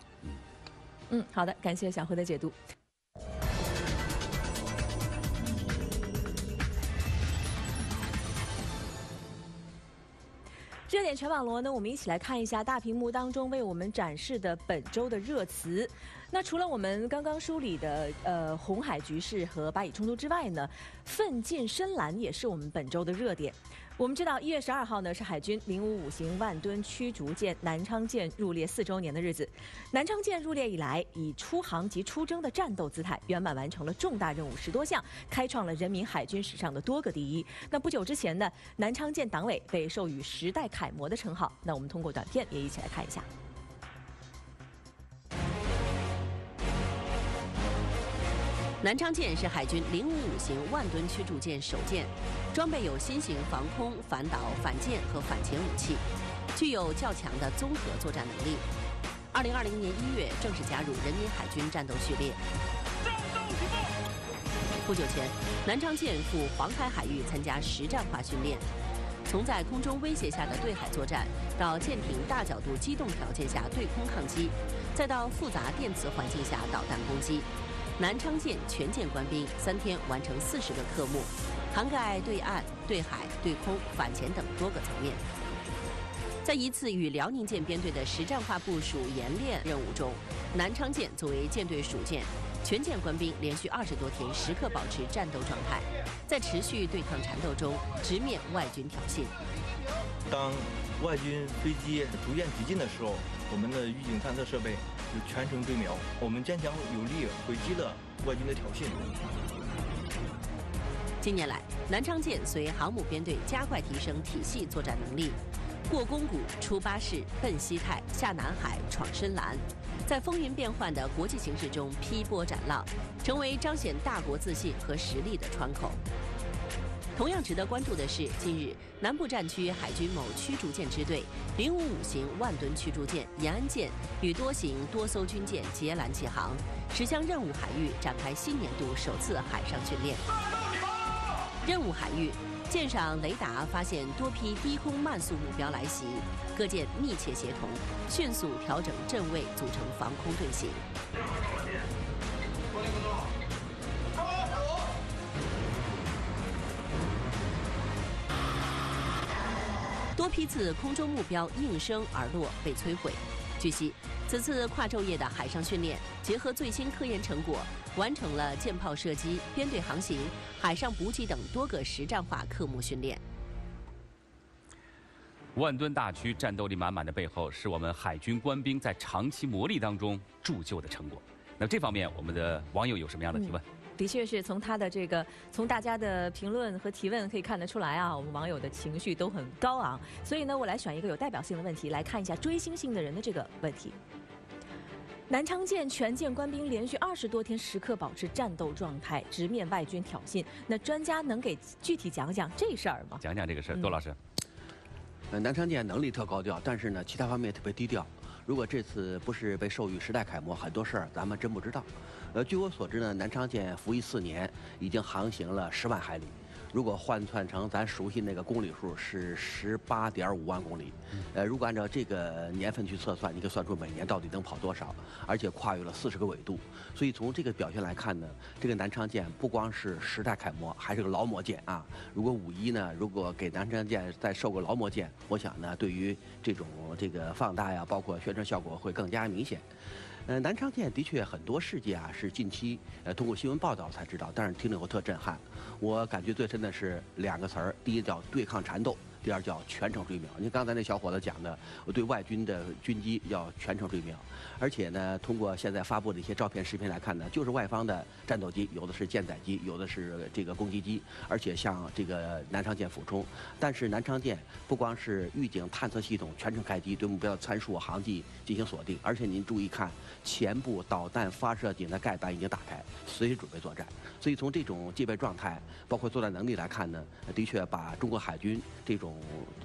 嗯，好的，感谢小辉的解读。热点全网罗呢，我们一起来看一下大屏幕当中为我们展示的本周的热词。那除了我们刚刚梳理的呃红海局势和巴以冲突之外呢，奋进深蓝也是我们本周的热点。我们知道，一月十二号呢是海军零五五型万吨驱逐舰南昌舰入列四周年的日子。南昌舰入列以来，以出航及出征的战斗姿态，圆满完成了重大任务十多项，开创了人民海军史上的多个第一。那不久之前呢，南昌舰党委被授予时代楷模的称号。那我们通过短片也一起来看一下。南昌舰是海军零五五型万吨驱逐舰首舰，装备有新型防空、反导、反舰和反潜武器，具有较强的综合作战能力。二零二零年一月正式加入人民海军战斗序列。战斗启动。不久前，南昌舰赴黄海海域参加实战化训练。从在空中威胁下的对海作战，到舰艇大角度机动条件下对空抗击，再到复杂电磁环境下导弹攻击，南昌舰全舰官兵三天完成四十个科目，涵盖对岸、对海、对空、反潜等多个层面。在一次与辽宁舰编队的实战化部署演练任务中，南昌舰作为舰队属舰。全舰官兵连续二十多天时刻保持战斗状态，在持续对抗缠斗中直面外军挑衅。当外军飞机逐渐逼近的时候，我们的预警探测设备全程追瞄，我们坚强有力回击了外军的挑衅。近年来，南昌舰随航母编队加快提升体系作战能力。过宫古、出巴士、奔西太、下南海、闯深蓝，在风云变幻的国际形势中劈波斩浪，成为彰显大国自信和实力的窗口。同样值得关注的是，近日南部战区海军某驱逐舰支队零五五型万吨驱逐舰延安舰与多型多艘军舰结蓝起航，驶向任务海域展开新年度首次海上训练。任务海域。舰上雷达发现多批低空慢速目标来袭，各舰密切协同，迅速调整阵位，组成防空队形。多批次空中目标应声而落，被摧毁。据悉，此次跨昼夜的海上训练，结合最新科研成果。完成了舰炮射击、编队航行、海上补给等多个实战化科目训练。万吨大驱战斗力满满的背后，是我们海军官兵在长期磨砺当中铸就的成果。那这方面，我们的网友有什么样的提问？的确是从他的这个，从大家的评论和提问可以看得出来啊，我们网友的情绪都很高昂。所以呢，我来选一个有代表性的问题来看一下追星性的人的这个问题。南昌舰全舰官兵连续二十多天时刻保持战斗状态，直面外军挑衅。那专家能给具体讲讲这事儿吗？讲讲这个事儿，杜老师。呃，南昌舰能力特高调，但是呢，其他方面特别低调。如果这次不是被授予时代楷模，很多事儿咱们真不知道。呃，据我所知呢，南昌舰服役四年，已经航行了十万海里。如果换算成咱熟悉那个公里数是十八点五万公里，呃，如果按照这个年份去测算，你可以算出每年到底能跑多少，而且跨越了四十个纬度。所以从这个表现来看呢，这个南昌舰不光是时代楷模，还是个劳模舰啊。如果五一呢，如果给南昌舰再授个劳模舰，我想呢，对于这种这个放大呀，包括宣传效果会更加明显。呃，南昌舰的确很多事迹啊，是近期呃通过新闻报道才知道，但是听了以后特震撼。我感觉最深的是两个词儿，第一叫对抗缠斗。第二叫全程追瞄。你刚才那小伙子讲的，我对外军的军机要全程追瞄，而且呢，通过现在发布的一些照片、视频来看呢，就是外方的战斗机，有的是舰载机，有的是这个攻击机，而且向这个南昌舰俯冲。但是南昌舰不光是预警探测系统全程开机，对目标参数、航迹进行锁定，而且您注意看，前部导弹发射井的盖板已经打开，随时准备作战。所以从这种戒备状态，包括作战能力来看呢，的确把中国海军这种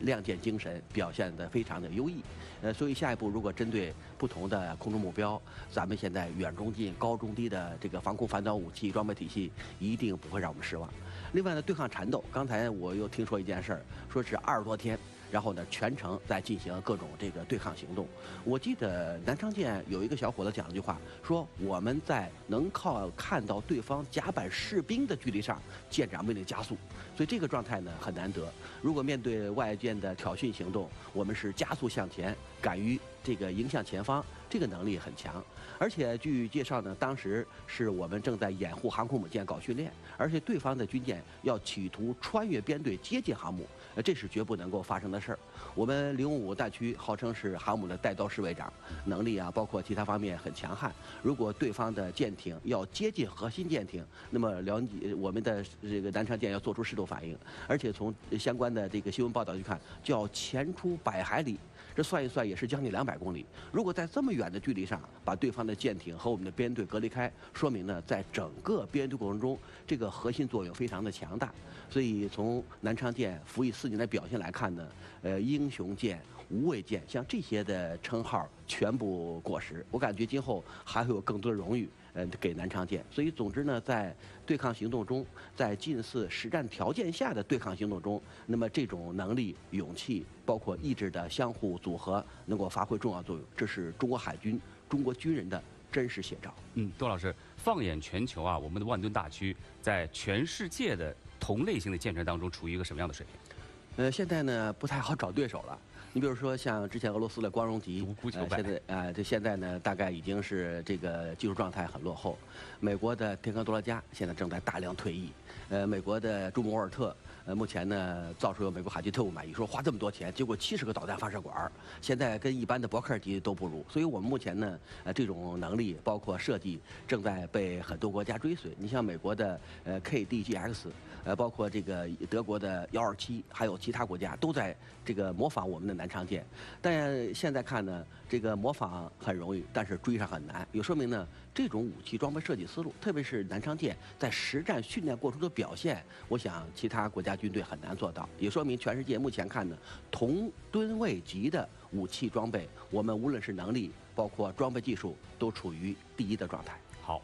亮剑精神表现得非常的优异。呃，所以下一步如果针对不同的空中目标，咱们现在远中近、高中低的这个防空反导武器装备体系，一定不会让我们失望。另外呢，对抗缠斗，刚才我又听说一件事儿，说是二十多天。然后呢，全程在进行各种这个对抗行动。我记得南昌舰有一个小伙子讲了句话，说我们在能靠看到对方甲板士兵的距离上，舰长命令加速。所以这个状态呢很难得。如果面对外舰的挑衅行动，我们是加速向前，敢于这个迎向前方，这个能力很强。而且据介绍呢，当时是我们正在掩护航空母舰搞训练，而且对方的军舰要企图穿越编队接近航母。呃，这是绝不能够发生的事儿。我们零五五大区号称是航母的带刀侍卫长，能力啊，包括其他方面很强悍。如果对方的舰艇要接近核心舰艇，那么了解我们的这个南昌舰要做出适度反应，而且从相关的这个新闻报道去看，就要前出百海里。这算一算也是将近两百公里。如果在这么远的距离上把对方的舰艇和我们的编队隔离开，说明呢，在整个编队过程中，这个核心作用非常的强大。所以从南昌舰服役四年的表现来看呢，呃，英雄舰无畏舰，像这些的称号全部过时。我感觉今后还会有更多的荣誉，呃，给南昌舰。所以，总之呢，在对抗行动中，在近似实战条件下的对抗行动中，那么这种能力、勇气，包括意志的相互组合，能够发挥重要作用。这是中国海军、中国军人的真实写照。嗯，杜老师，放眼全球啊，我们的万吨大驱在全世界的同类型的舰船当中处于一个什么样的水平？呃，现在呢不太好找对手了。你比如说像之前俄罗斯的光荣级，呃，现在啊，这现在呢大概已经是这个技术状态很落后。美国的天康多拉加现在正在大量退役。呃，美国的朱姆沃尔特。呃，目前呢，造出有美国海军特务满意，说花这么多钱，结果七十个导弹发射管现在跟一般的伯克级都不如。所以我们目前呢，呃，这种能力包括设计，正在被很多国家追随。你像美国的呃 KDGX，呃，包括这个德国的幺二七，还有其他国家都在这个模仿我们的南昌舰。但现在看呢，这个模仿很容易，但是追上很难。也说明呢，这种武器装备设计思路，特别是南昌舰在实战训练过程中的表现，我想其他国家。军队很难做到，也说明全世界目前看呢，同吨位级的武器装备，我们无论是能力，包括装备技术，都处于第一的状态。好，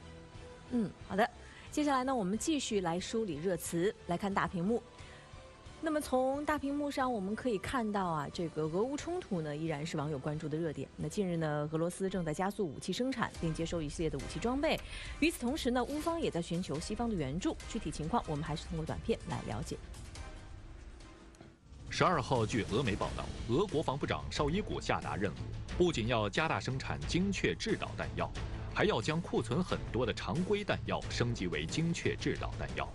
嗯，好的，接下来呢，我们继续来梳理热词，来看大屏幕。那么从大屏幕上我们可以看到啊，这个俄乌冲突呢依然是网友关注的热点。那近日呢，俄罗斯正在加速武器生产，并接收一系列的武器装备。与此同时呢，乌方也在寻求西方的援助。具体情况我们还是通过短片来了解。十二号，据俄媒报道，俄国防部长绍伊古下达任务，不仅要加大生产精确制导弹药，还要将库存很多的常规弹药升级为精确制导弹药。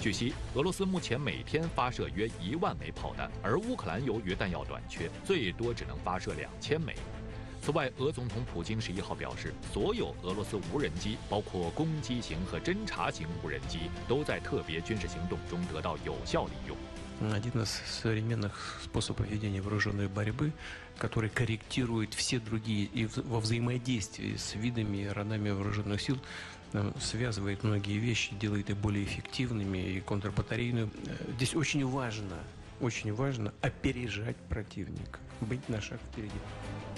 据悉，俄罗斯目前每天发射约一万枚炮弹，而乌克兰由于弹药短缺，最多只能发射两千枚。此外，俄总统普京十一号表示，所有俄罗斯无人机，包括攻击型和侦察型无人机，都在特别军事行动中得到有效利用。Один из современных способов ведения вооруженной борьбы, который корректирует все другие и во взаимодействии с видами и родами вооруженных сил, связывает многие вещи, делает их более эффективными и контрбатарейную. Здесь очень важно, очень важно опережать противника,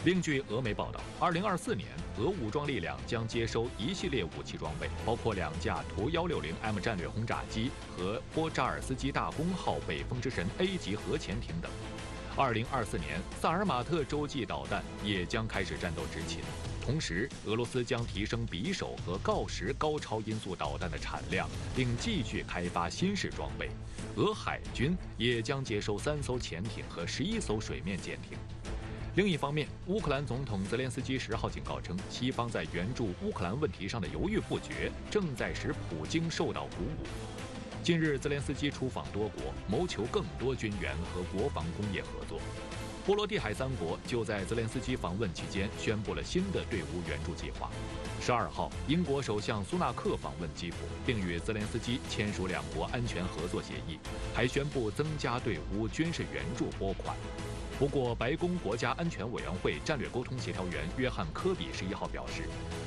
另据俄媒报道，2024年俄武装力量将接收一系列武器装备，包括两架图 160M 战略轰炸机和波扎尔斯基大功号北风之神 A 级核潜艇等。2024年萨尔马特洲际导弹也将开始战斗执勤。同时，俄罗斯将提升匕首和锆石高超音速导弹的产量，并继续开发新式装备。俄海军也将接收三艘潜艇和十一艘水面舰艇。另一方面，乌克兰总统泽连斯基十号警告称，西方在援助乌克兰问题上的犹豫不决，正在使普京受到鼓舞。近日，泽连斯基出访多国，谋求更多军援和国防工业合作。波罗的海三国就在泽连斯基访问期间宣布了新的对乌援助计划。十二号，英国首相苏纳克访问基辅，并与泽连斯基签署两国安全合作协议，还宣布增加对乌军事援助拨款。不过，白宫国家安全委员会战略沟通协调员约翰·科比十一号表示，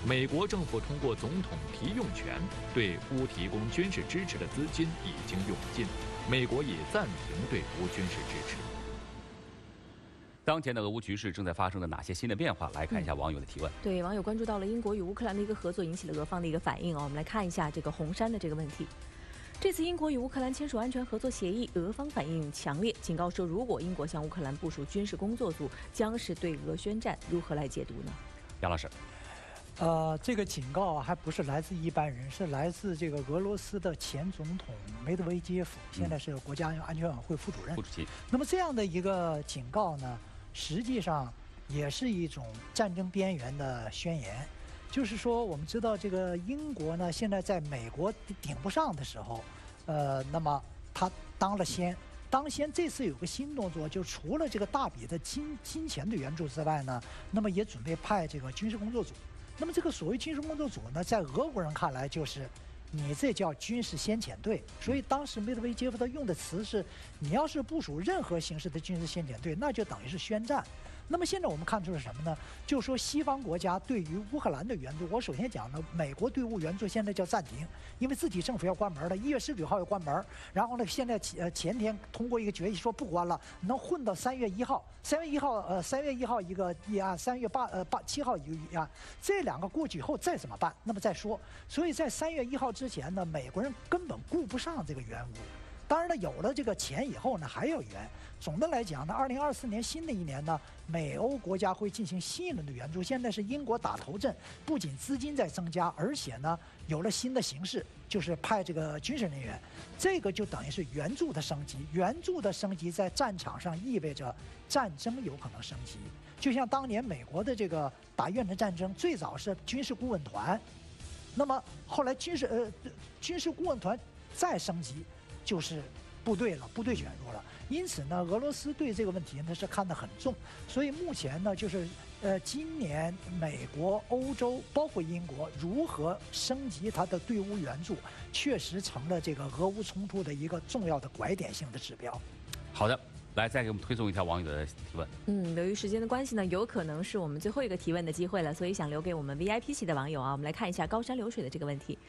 美国政府通过总统提用权对乌提供军事支持的资金已经用尽，美国已暂停对乌军事支持。当前的俄乌局势正在发生的哪些新的变化？来看一下网友的提问。对，网友关注到了英国与乌克兰的一个合作，引起了俄方的一个反应哦。我们来看一下这个红山的这个问题。这次英国与乌克兰签署安全合作协议，俄方反应强烈，警告说，如果英国向乌克兰部署军事工作组，将是对俄宣战。如何来解读呢？杨老师，呃，这个警告还不是来自一般人，是来自这个俄罗斯的前总统梅德韦杰夫，现在是国家安全委员会副主任。副主席。那么这样的一个警告呢，实际上也是一种战争边缘的宣言。就是说，我们知道这个英国呢，现在在美国顶不上的时候，呃，那么他当了先，当先这次有个新动作，就除了这个大笔的金金钱的援助之外呢，那么也准备派这个军事工作组。那么这个所谓军事工作组呢，在俄国人看来就是，你这叫军事先遣队。所以当时梅德韦杰夫他用的词是，你要是部署任何形式的军事先遣队，那就等于是宣战。那么现在我们看出是什么呢？就是说西方国家对于乌克兰的援助，我首先讲呢，美国对乌援助现在叫暂停，因为自己政府要关门了，一月十九号要关门，然后呢，现在前前天通过一个决议说不关了，能混到三月一号，三月一号呃三月一号一个议案，三月八呃八七号一个议案，这两个过去以后再怎么办？那么再说，所以在三月一号之前呢，美国人根本顾不上这个援乌。当然了，有了这个钱以后呢，还要援。总的来讲呢，二零二四年新的一年呢，美欧国家会进行新一轮的援助。现在是英国打头阵，不仅资金在增加，而且呢，有了新的形式，就是派这个军事人员。这个就等于是援助的升级。援助的升级在战场上意味着战争有可能升级。就像当年美国的这个打越南战争，最早是军事顾问团，那么后来军事呃军事顾问团再升级。就是部队了，部队卷入了，因此呢，俄罗斯对这个问题呢是看得很重，所以目前呢，就是呃，今年美国、欧洲包括英国如何升级它的对乌援助，确实成了这个俄乌冲突的一个重要的拐点性的指标。好的。来，再给我们推送一条网友的提问。嗯，由于时间的关系呢，有可能是我们最后一个提问的机会了，所以想留给我们 VIP 系的网友啊。我们来看一下高山流水的这个问题：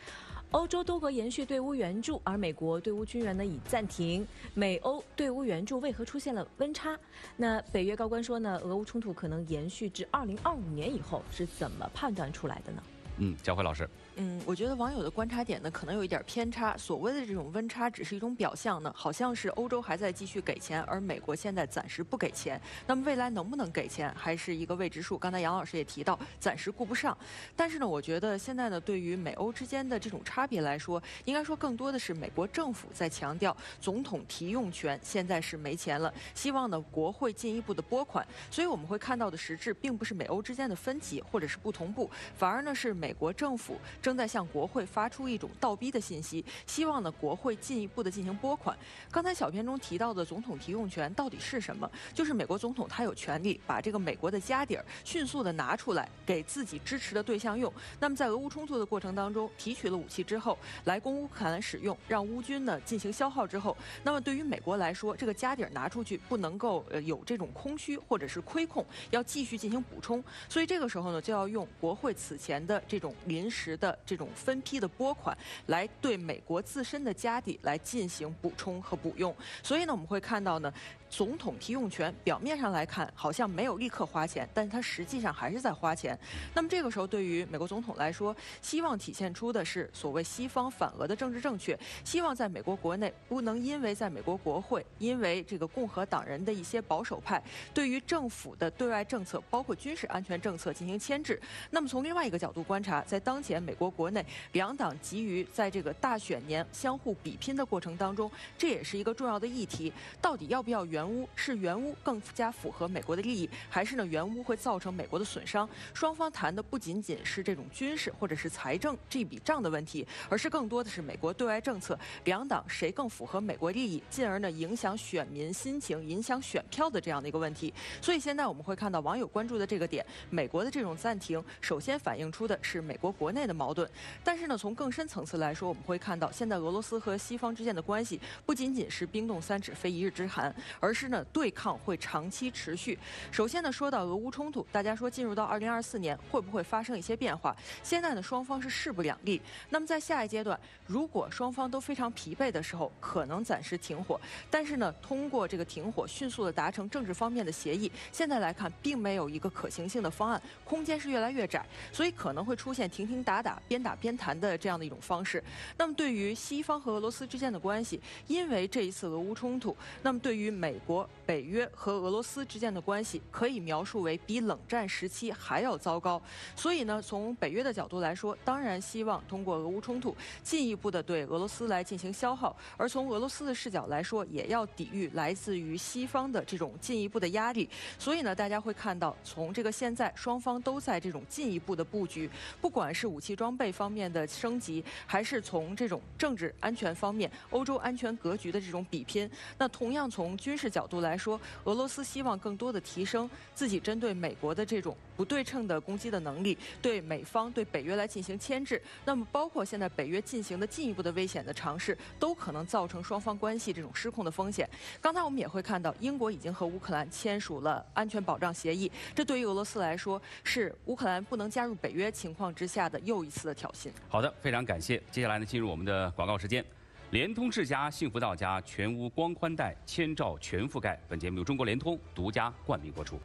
欧洲多国延续对乌援助，而美国对乌军援呢已暂停。美欧对乌援助为何出现了温差？那北约高官说呢，俄乌冲突可能延续至二零二五年以后，是怎么判断出来的呢？嗯，教辉老师。嗯，我觉得网友的观察点呢，可能有一点偏差。所谓的这种温差，只是一种表象呢，好像是欧洲还在继续给钱，而美国现在暂时不给钱。那么未来能不能给钱，还是一个未知数。刚才杨老师也提到，暂时顾不上。但是呢，我觉得现在呢，对于美欧之间的这种差别来说，应该说更多的是美国政府在强调总统提用权现在是没钱了，希望呢国会进一步的拨款。所以我们会看到的实质，并不是美欧之间的分歧或者是不同步，反而呢是美国政府。正在向国会发出一种倒逼的信息，希望呢国会进一步的进行拨款。刚才小片中提到的总统提用权到底是什么？就是美国总统他有权利把这个美国的家底儿迅速的拿出来给自己支持的对象用。那么在俄乌冲突的过程当中，提取了武器之后，来供乌克兰使用，让乌军呢进行消耗之后，那么对于美国来说，这个家底儿拿出去不能够呃有这种空虚或者是亏空，要继续进行补充。所以这个时候呢，就要用国会此前的这种临时的。这种分批的拨款，来对美国自身的家底来进行补充和补用。所以呢，我们会看到呢。总统提用权表面上来看好像没有立刻花钱，但是他实际上还是在花钱。那么这个时候，对于美国总统来说，希望体现出的是所谓西方反俄的政治正确，希望在美国国内不能因为在美国国会，因为这个共和党人的一些保守派对于政府的对外政策，包括军事安全政策进行牵制。那么从另外一个角度观察，在当前美国国内两党急于在这个大选年相互比拼的过程当中，这也是一个重要的议题，到底要不要援？援乌是援乌更加符合美国的利益，还是呢援乌会造成美国的损伤？双方谈的不仅仅是这种军事或者是财政这笔账的问题，而是更多的是美国对外政策，两党谁更符合美国利益，进而呢影响选民心情、影响选票的这样的一个问题。所以现在我们会看到网友关注的这个点，美国的这种暂停，首先反映出的是美国国内的矛盾。但是呢，从更深层次来说，我们会看到现在俄罗斯和西方之间的关系不仅仅是冰冻三尺非一日之寒，而而是呢，对抗会长期持续。首先呢，说到俄乌冲突，大家说进入到二零二四年会不会发生一些变化？现在呢，双方是势不两立。那么在下一阶段，如果双方都非常疲惫的时候，可能暂时停火。但是呢，通过这个停火，迅速的达成政治方面的协议，现在来看并没有一个可行性的方案，空间是越来越窄，所以可能会出现停停打打、边打边谈的这样的一种方式。那么对于西方和俄罗斯之间的关系，因为这一次俄乌冲突，那么对于美美国、北约和俄罗斯之间的关系可以描述为比冷战时期还要糟糕。所以呢，从北约的角度来说，当然希望通过俄乌冲突进一步的对俄罗斯来进行消耗；而从俄罗斯的视角来说，也要抵御来自于西方的这种进一步的压力。所以呢，大家会看到，从这个现在双方都在这种进一步的布局，不管是武器装备方面的升级，还是从这种政治安全方面、欧洲安全格局的这种比拼，那同样从军事。角度来说，俄罗斯希望更多的提升自己针对美国的这种不对称的攻击的能力，对美方、对北约来进行牵制。那么，包括现在北约进行的进一步的危险的尝试，都可能造成双方关系这种失控的风险。刚才我们也会看到，英国已经和乌克兰签署了安全保障协议，这对于俄罗斯来说是乌克兰不能加入北约情况之下的又一次的挑衅。好的，非常感谢。接下来呢，进入我们的广告时间。联通智家幸福到家全屋光宽带千兆全覆盖，本节目由中国联通独家冠名播出。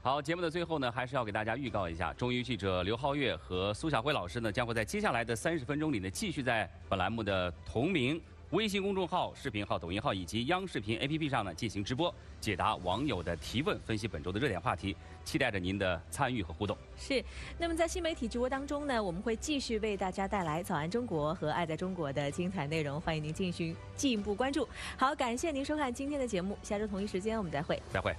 好，节目的最后呢，还是要给大家预告一下，中娱记者刘浩月和苏晓辉老师呢，将会在接下来的三十分钟里呢，继续在本栏目的同名。微信公众号、视频号、抖音号以及央视频 APP 上呢进行直播，解答网友的提问，分析本周的热点话题，期待着您的参与和互动。是，那么在新媒体直播当中呢，我们会继续为大家带来《早安中国》和《爱在中国》的精彩内容，欢迎您进行进一步关注。好，感谢您收看今天的节目，下周同一时间我们再会。再会。